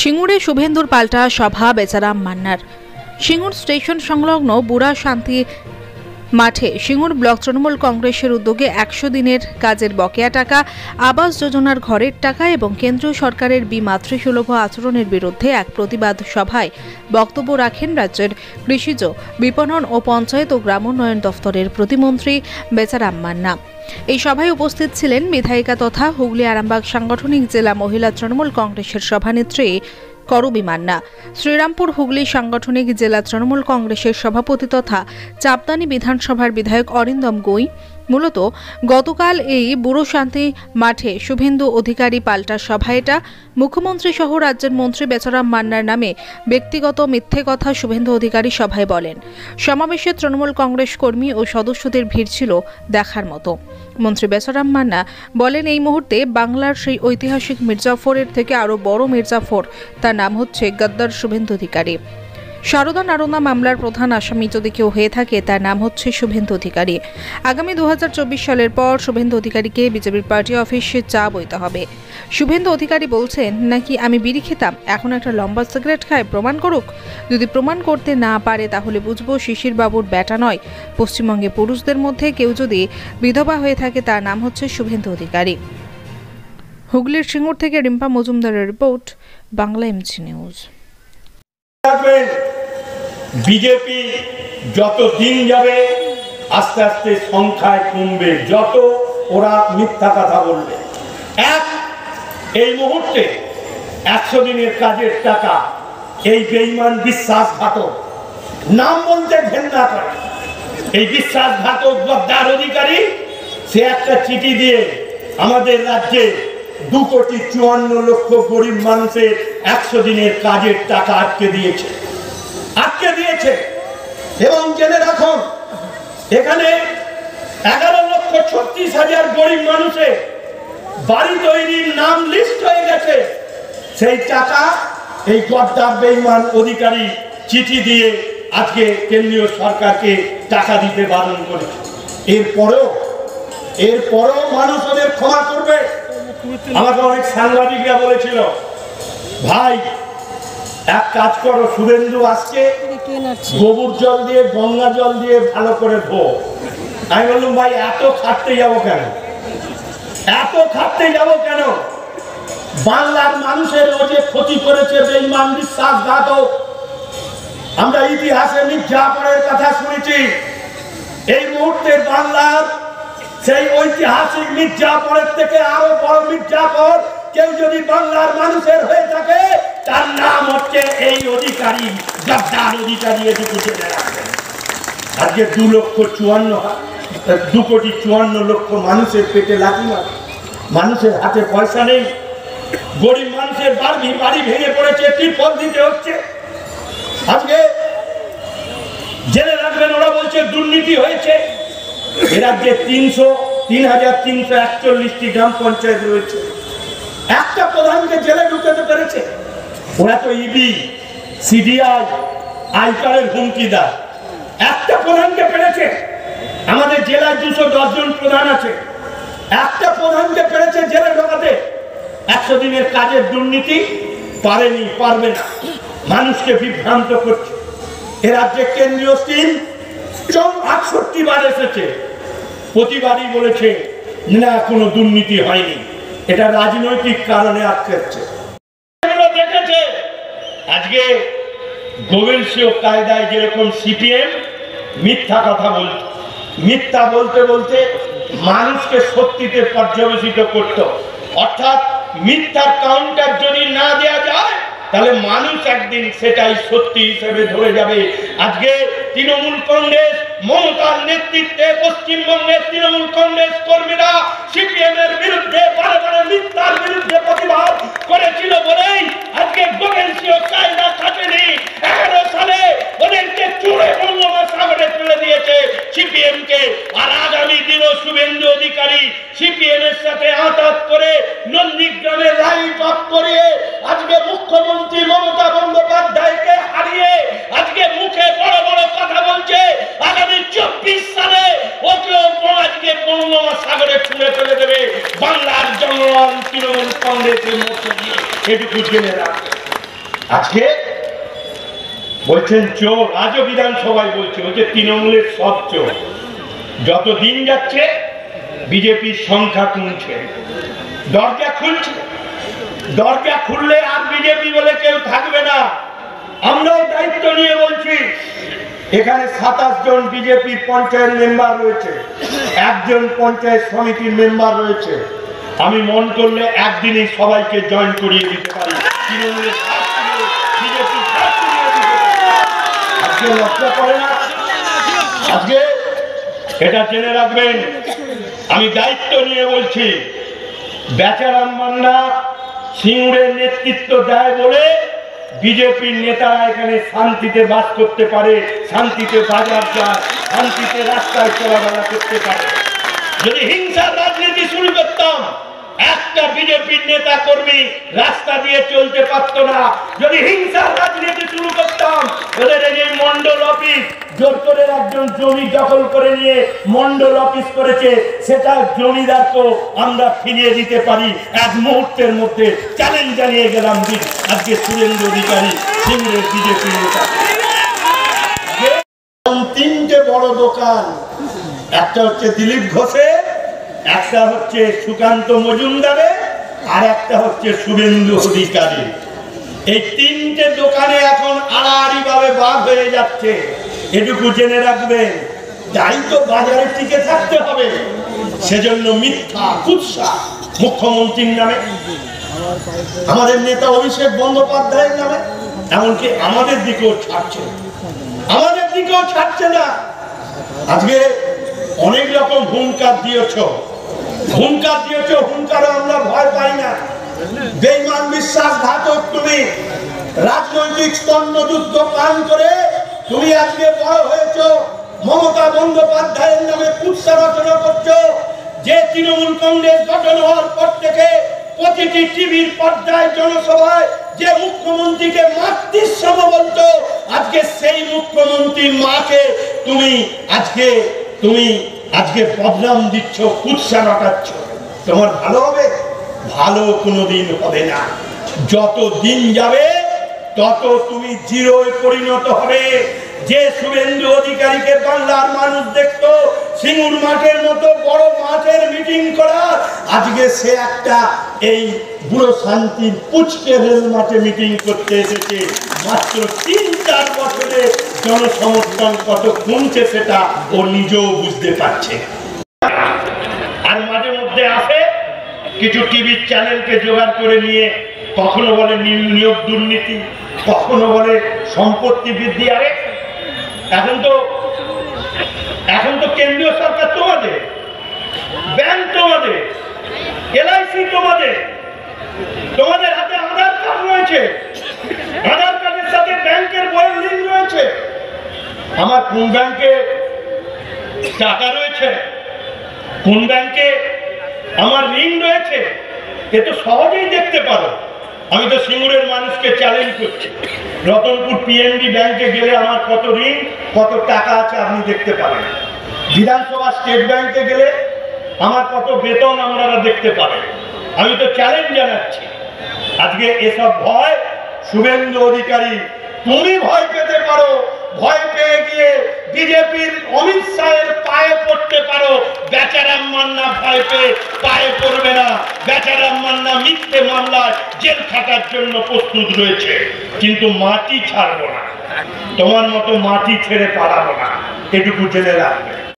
সিঙ্গুরে শুভেন্দুর পাল্টা সভা বেচারাম মান্নার। সিঙ্গুর স্টেশন সংলগ্ন বুড়া শান্তি মাঠে সিঙ্গুর ব্লক তৃণমূল কংগ্রেসের উদ্যোগে একশো দিনের কাজের বকেয়া টাকা, আবাস যোজনার ঘরের টাকা এবং কেন্দ্রীয় সরকারের বিমাতৃসুলভ আচরণের বিরুদ্ধে এক প্রতিবাদ সভায় বক্তব্য রাখেন রাজ্যের কৃষিজ, বিপণন ও পঞ্চায়েত ও গ্রামোন্নয়ন দফতরের প্রতিমন্ত্রী বেচারাম মান্না। এই সভায় উপস্থিত ছিলেন বিধায়িকা তথা হুগলি আরামবাগ সাংগঠনিক জেলা মহিলা তৃণমূল কংগ্রেসের সভানেত্রী করবী মান্না শ্রীরামপুর হুগলি সাংগঠনিক জেলা তৃণমূল কংগ্রেসের সভাপতি তথা চাপদানি বিধানসভার বিধায়ক অরিন্দম গোই মূলত গতকাল এই বুড়ো শান্তি মাঠে শুভেন্দু অধিকারী পাল্টা সভা এটা। মুখ্যমন্ত্রী সহ রাজ্যের মন্ত্রী বেচারাম মান্নার নামে ব্যক্তিগত মিথ্যে কথা শুভেন্দু অধিকারী সভায় বলেন। সমাবেশে তৃণমূল কংগ্রেস কর্মী ও সদস্যদের ভিড় ছিল দেখার মতো। মন্ত্রী বেচারাম মান্না বলেন, এই মুহূর্তে বাংলার সেই ঐতিহাসিক মির্জাফরের থেকে আরও বড় মির্জাফর, তার নাম হচ্ছে গদ্দার শুভেন্দু অধিকারী। সারদা নারদা মামলার প্রধান আসামি যদি কেউ হয়ে থাকে, তার নাম হচ্ছে শুভেন্দু অধিকারী। আগামী দু হাজার চব্বিশ সালের পর শুভেন্দু অধিকারীকে বিজেপির পার্টি অফিসে চা বইতে হবে। শুভেন্দু অধিকারী বলছেন, নাকি আমি বিড়ি খেতাম? এখন একটা লম্বা সিগারেট খায়, প্রমাণ করুক। যদি প্রমাণ করতে না পারে, তাহলে বুঝব শিশির বাবুর ব্যাটা নয়। পশ্চিমবঙ্গে পুরুষদের মধ্যে কেউ যদি বিধবা হয়ে থাকে, তার নাম হচ্ছে শুভেন্দু অধিকারী। হুগলির সিঙ্গুর থেকে রিম্পা মজুমদারের report, Bangla M C. BJP যত দিন যাবে, আস্তে আস্তে সংখ্যায় কমবে। যত ওরা মিথ্যা কথা বলবে। এক, এই মুহূর্তে একশো দিনের কাজের টাকা এই বেইমান বিশ্বাসঘাতক নাম বলতে ঘেন্না করে। এই বিশ্বাসঘাতক গদ্দার অধিকারী, সে একটা চিঠি দিয়ে আমাদের রাজ্যে দু কোটি চুয়ান্ন লক্ষ গরিব মানুষের একশো দিনের কাজের টাকা আটকে দিয়েছে। আটকে দিয়েছে। এবং জেনে রাখুন, এখানে এগারো লক্ষ ছত্রিশ হাজার গরিব মানুষের বাড়ি তৈরির নাম লিস্ট হয়ে গেছে। সেই টাকা এই গদ্দার বেইমান অধিকারী চিঠি দিয়ে আজকে কেন্দ্রীয় সরকারকে টাকা দিতে বারণ করেছে। এরপরেও এরপরেও মানুষ ওদের ক্ষমা করবে। আমাকে অনেক সাংবাদিকরা বলেছিল, ভাই এক কাজ করো শুভেন্দু আজকে গোবর জল দিয়ে গঙ্গা জল দিয়ে ভালো করে ধো। আমি বললাম ভাই এত খাটতে যাব কেন? এত খাটতে যাব কেন? বাংলার মানুষের ও যে ক্ষতি করেছে বেইমান বিশ্বাসঘাতক আমরা ইতিহাসে মির্জাপুরের কথা শুনেছি। এই মুহূর্তে বাংলার সেই ঐতিহাসিক মির্জাপুরের থেকে আরও বড় মির্জাপুর কেউ যদি বাংলার মানুষের হয়ে থাকে, তার নাম হচ্ছে এই অধিকারী গদ্দার অধিকারী এটুকু জেনে আজকে দু লক্ষ চুয়ান্ন দু কোটি চুয়ান্ন লক্ষ মানুষের পেটে লাঠি মারে মানুষের হাতে পয়সা নেই। গরিব মানুষের বাড়ি বাড়ি ভেঙে পড়েছে, ত্রিপল দিতে হচ্ছে। আজকে জেনে রাখবেন, ওরা বলছে দুর্নীতি হয়েছে। এ রাজ্যে তিনশো, তিন হাজার তিনশো একচল্লিশটি গ্রাম পঞ্চায়েত রয়েছে। একটা প্রধানকে জেলে ঢুকাতে পেরেছে। ওরা তো ইডি সিডিআই আইকারের হুমকি দেয় একটা প্রধানকে পেরেছে। আমাদের জেলায় দুশো জন প্রধান আছে। একটা প্রধানকে পেরেছে জেলে ঢোকাতে। একশো দিনের কাজের দুর্নীতি পারেনি, পারবে না। মানুষকে বিভ্রান্ত করছে। এ রাজ্যে কেন্দ্রীয় স্কিম আটষট্টি বার এসেছে। প্রতিবারই বলেছে, না, কোনো দুর্নীতি হয়নি। এটা রাজনৈতিক কারণে আটকেছে দেখেছে, আজকে গোবিন্দ সিং কায়দায় যেরকম সিপিএম মিথ্যা কথা বলত মিথ্যা বলতে বলতে মানুষকে সত্যিতে পর্যবেসিত করত। অর্থাৎ মিথ্যার কাউন্টার যদি না দেয়া যায়, তাহলে মানুষ একদিন সেটাই সত্যি হিসেবে ধরে যাবে। আজকে তৃণমূল কংগ্রেস মমতার নেতৃত্বে পশ্চিমবঙ্গের তৃণমূল কংগ্রেস কর্মীরা সিপিএম এর বিরুদ্ধে বারে বারে মিথ্যার বিরুদ্ধে প্রতিবাদ করেছিল বলেই আজকে গোবেন্সীয় কায়দা থাকেনি। এগারো সালে ওদেরকে চুড়ে বঙ্গোপসাগরে তুলে দিয়েছে সিপিএম কে আর আগামী দিনও শুভেন্দু অধিকারী সিপিএম এর সাথে আঘাত করে নন্দীগ্রামে লাইট অফ করিয়ে আজকে মুখ্যমন্ত্রী মমতা বন্দ্যোপাধ্যায়কে হারিয়ে আজকে মুখে বড় বড় কথা বলছে আগামী চব্বিশ সালে ওকেও আজকে বঙ্গোপসাগরে ছুঁড়ে ফেলে দেবে জেনে রাখবে আজকে বলছেন চোর বিধানসভায় বলছে তৃণমূলের সব চোর। যত দিন যাচ্ছে, বিজেপির সংখ্যা কমছে। দরজা খুলছে। দরজা খুললে আর বিজেপি বলে কেউ থাকবে না। আমরাও দায়িত্ব নিয়ে বলছি, এখানে সাতাশ জন বিজেপি পঞ্চায়েত মেম্বার রয়েছে, একজন পঞ্চায়েত সমিতির মেম্বার রয়েছে। আমি মন করলে একদিনই সবাইকে জয়েন করিয়ে দিতে পারি। আজকে করে না? আজকে? এটা জেনে রাখবেন, আমি দায়িত্ব নিয়ে বলছি, বেচারাম মান্না সিঙ্গুরের নেতৃত্ব দেয় বলে বিজেপির নেতারা এখানে শান্তিতে বাস করতে পারে, শান্তিতে বাজার যায়, শান্তিতে রাস্তায় চলাফেরা করতে পারে। যদি হিংসার রাজনীতি শুরু করতাম একটা বিজেপির নেতা কর্মী রাস্তা দিয়ে চলতে পারত না। যদি হিংসার রাজনীতি শুরু করতাম ওদের এই মন্ডল অফিস, জোর একজন জমি দখল করে নিয়ে মন্ডল অফিস করেছে, সেটা জমিদার তো আমরা ফিরিয়ে দিতে পারি। এক মুহূর্তের মধ্যে চ্যালেঞ্জ জানিয়ে গেলাম আজকে সুরেন্দ্র অধিকারী সিংহের বিজেপি নেতা। তিনটে বড় দোকান, একটা হচ্ছে দিলীপ ঘোষের একটা হচ্ছে সুকান্ত মজুমদারের, আর একটা হচ্ছে শুভেন্দু অধিকারী এই তিনটে দোকানে এখন আড়াআড়ি ভাবে বাদ হয়ে যাচ্ছে। এটুকু জেনে রাখবেন তাই তো বাজারে টিকে থাকতে হবে, সেজন্য মিথ্যা, কুৎসা, মুখ্যমন্ত্রীর নামে, আমাদের নেতা অভিষেক বন্দ্যোপাধ্যায়ের নামে, এমনকি আমাদের দিকেও ছাড়ছে। আমাদের দিকেও ছাড়ছে না। আজকে অনেক রকম হুঙ্কার দিয়েছ। হুঙ্কার দিয়েছ হুঙ্কারও আমরা ভয় পাই না। বেইমান বিশ্বাসঘাতক তুমি। রাজনৈতিক স্তন্নযুদ্ধ পান করে তুমি আজকে বড় হয়েছ। মমতা বন্দ্যোপাধ্যায়ের নামে কুৎসা রচনা করছ। যে তৃণমূল কংগ্রেস গঠন হওয়ার পর থেকে প্রতিটি টিভির পর্দায় জনসভায় যে মুখ্যমন্ত্রীকে মাতৃসম বলতো, আজকে সেই মুখ্যমন্ত্রীর মাকে তুমি, আজকে তুমি আজকে বদনাম দিচ্ছ, কুৎসা রটাচ্ছ তোমার ভালো হবে, ভালো কোনোদিন হবে না। যত দিন যাবে, তত তুমি জিরোয় পরিণত হবে। যে শুভেন্দু অধিকারীকে বাংলার মানুষ দেখতো, সিঙ্গুর মাঠের মতো বড় মাঠের মিটিং করা আজকে সে একটা এই বুড়ো শান্তির পুচকে রেল মাঠে মিটিং করতে এসেছে। মাত্র তিন চার বছরে জনসমর্থন কত কমছে সেটা ও নিজেও বুঝতে পারছে। আর মাঝে মধ্যে আসে কিছু টিভির চ্যানেলকে জোগাড় করে নিয়ে কখনো বলে নিয়োগ দুর্নীতি, কখনো বলে সম্পত্তি বৃদ্ধি। আরে, এখন তো এখন তো কেন্দ্রীয় সরকার তোমাদের, ব্যাংক তোমাদের, এলআইসি তোমাদের তোমাদের হাতে আধার কার্ড রয়েছে। আমার কোন ব্যাংকে টাকা রয়েছে, কোন ব্যাংকে আমার ঋণ রয়েছে, এ তো সহজেই দেখতে পারো। আমি তো সিঙ্গুরের মানুষকে চ্যালেঞ্জ করছি। রতনপুর পিএনবি ব্যাংকে গেলে আমার কত ঋণ, কত টাকা আছে আপনি দেখতে পাবেন বিধানসভা স্টেট ব্যাংকে গেলে আমার কত বেতন আপনারা দেখতে পাবেন। আমি তো চ্যালেঞ্জ জানাচ্ছি। আজকে এসব ভয় শুভেন্দু অধিকারী, তুমি ভয় পেতে পারো। ভয় পেয়ে গিয়ে বিজেপির অমিত শাহের পায়ে পড়তে পারো। বেচারাম মান্না ভয় পেয়ে পায়ে পড়বে না। বেচারাম মান্না মিথ্যে মামলায় জেল খাটার জন্য প্রস্তুত রয়েছে। কিন্তু মাটি ছাড়বো না। তোমার মতো মাটি ছেড়ে পালাবো না। এটুকু জেনে রাখবে।